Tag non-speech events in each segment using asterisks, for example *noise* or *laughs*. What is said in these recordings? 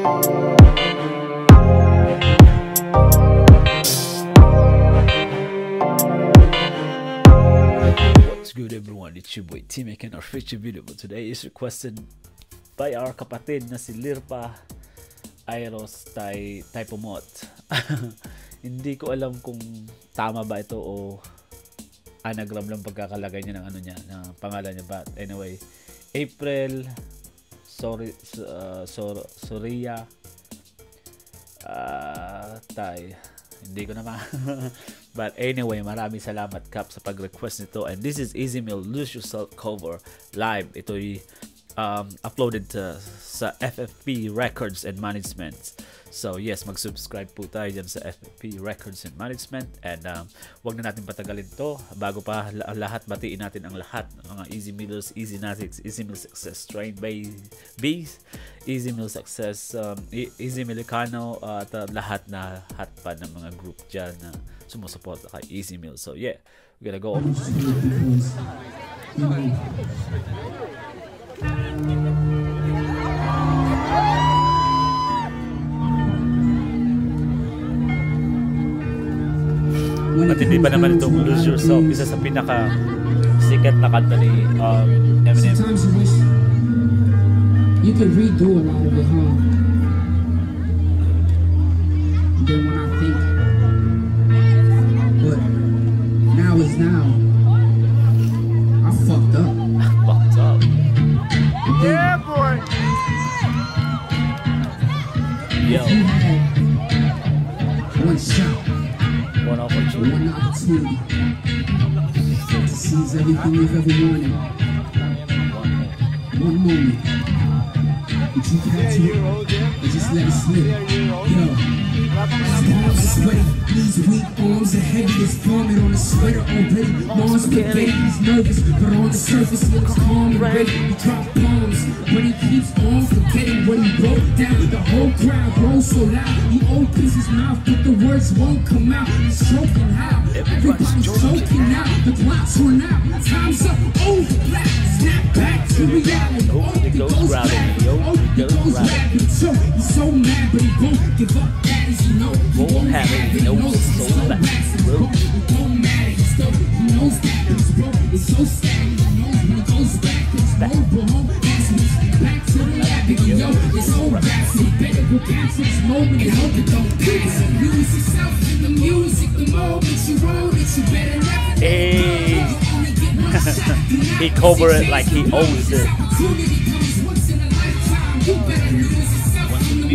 What's good everyone? It's your boy T making our feature video but today is requested by our kapatid na si Lirpa Airos Tai Typomot. *laughs* Hindi ko alam kung tama ba ito o anagram lang pagkakalagay niya ng ano niya, ng pangalan niya. But anyway, April sorry uh, Sor Soria. Uh, Tai hindi ko na ma *laughs* but anyway maraming salamat Cap sa pag-request nito. And this is Easy Meal Lose Yourself cover live. Ito'y um, uploaded to, sa FFP Records and Management so yes mag-subscribe po tayo dyan sa FFP Records and Management and um, wag na natin patagalin to bago pa la- lahat batiin natin ang lahat ng mga Easy Meals Easy Natics Easy Meal Success Trained by Bees Easy Meal Success, um, E- Easy Melicano, uh, at uh, lahat na hot pa ng mga group dyan na sumusuporta kay Easy Meal. So yeah, we're gonna go. At hindi pa naman itong Lose Yourself, isa sa pinaka sikat na kanta ni um, Eminem. Sometimes you wish you could redo a lot of it, huh? And then when I think, but now is now. I fucked up. I fucked up. Yeah, boy. Yo, one opportunity. to seize everything you've ever wanted. One moment. Would you catch it or just let it slip? Yo. Knees weak, arms are heavy. Vomit on the sweater nervous, but on the surface looks calm drop bombs, but he keeps on forgetting what he down. The whole crowd rolls so loud. He opens his mouth, but the words won't come out. He's how? Everybody's choking now. The out. Time's up. Black. Snap back to reality. Oh, it goes. Oh. So he's so mad, but he won't give up. Have *laughs* it, he knows it's so bad. Bro. He mad, he's still, he knows that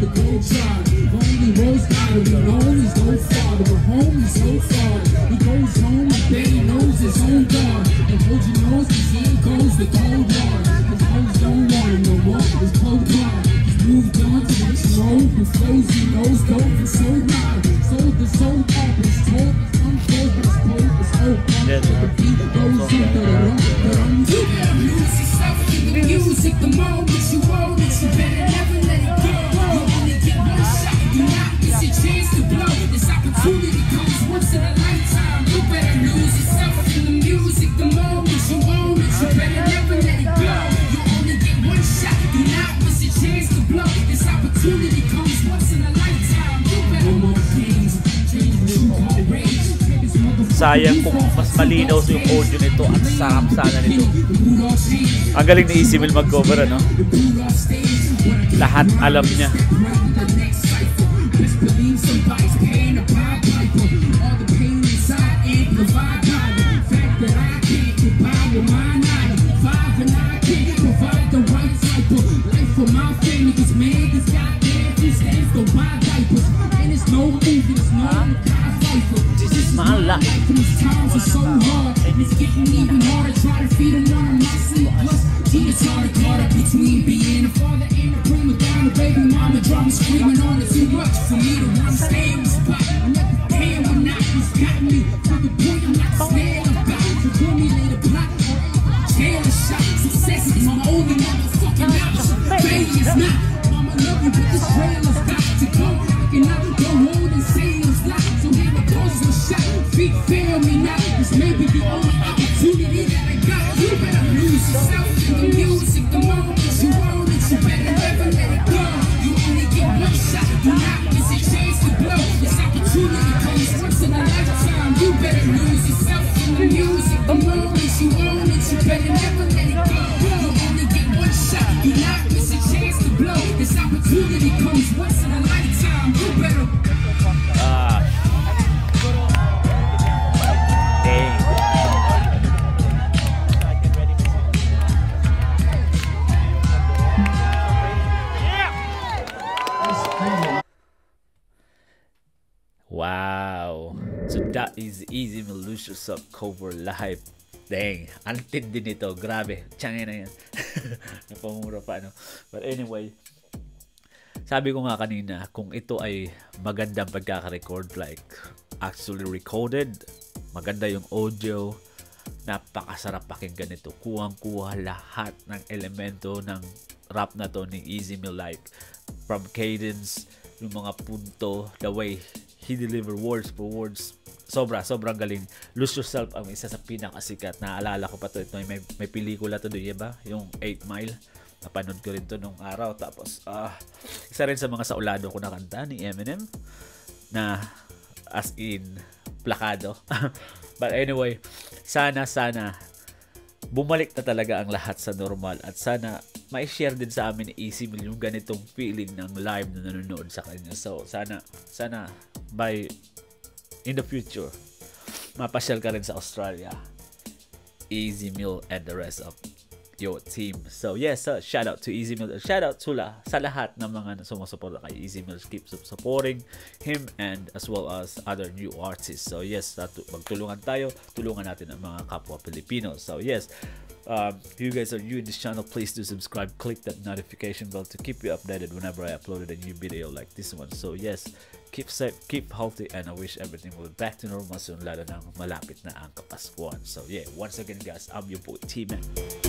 the gold tribe. Only rose gotta be known, he's no father. But home is so far. He goes home and then he knows his own God. And hold your nose, cause here goes the cold war. His hoes don't want him no more, his cold war. He's moved on to the road, who flows, he knows, is so loud. Sold the soul up, it's told, it's untold, but it's cold, it's open. Yeah, The beat goes in, da-da-dum, da-dum. You better lose yourself in the music, the moment you own it, you better Sayang kung mas malinaw sa yung audio nito at sarap sana nito. Ang galing ni Easy Meal mag-cover, ano? Lahat alam niya. My life. These times are so hard, it's getting even harder. Try to feed sleep. Plus, hard to caught up between being a father and a prima donna, baby mama. drums screaming on it too much for me to stay spot. Feet fail me now. This may be the only Wow. So that is Easy Malicious Up cover live. Dang, ang tindi nito. Grabe. Tiyangin na yan. *laughs* Napamura pa, no? But anyway, sabi ko nga kanina, kung ito ay magandang pagkaka-record, like actually recorded, maganda yung audio, napakasarap pakinggan ito. Kuwang-kuha lahat ng elemento ng rap na to ni Easy Mill like from cadence, yung mga punto, the way he deliver words for words. Sobra, sobrang galing. Lose Yourself ang isa sa pinakasikat. Naalala ko pa to. Ito, may, may pelikula to doon, ba? Yung 8 Mile. Napanood ko rin to nung araw. Tapos, ah, isa rin sa mga saulado ko na kanta ni Eminem na as in plakado. *laughs* But anyway, sana sana bumalik na talaga ang lahat sa normal at sana mai-share din sa amin ni Easy Mill yung ganitong feeling ng live na nanonood sa kanya. So, sana, sana by in the future, mapasyal ka rin sa Australia. Ez Mil and the rest of your team. So yes, uh, shout out to Ez Mil. Shout out to la, sa lahat ng mga sumusuporta kay Ez Mil. Keep su- supporting him and as well as other new artists. So yes, uh, tu- magtulungan tayo. Tulungan natin ang mga kapwa Pilipino. So yes, um, if you guys are new in this channel, please do subscribe. Click that notification bell to keep you updated whenever I upload a new video like this one. So yes, keep safe, keep healthy, and I wish everything will be back to normal soon, lalo nang malapit na ang Kapaskuhan. So yeah, once again guys, I'm your boy T-Man.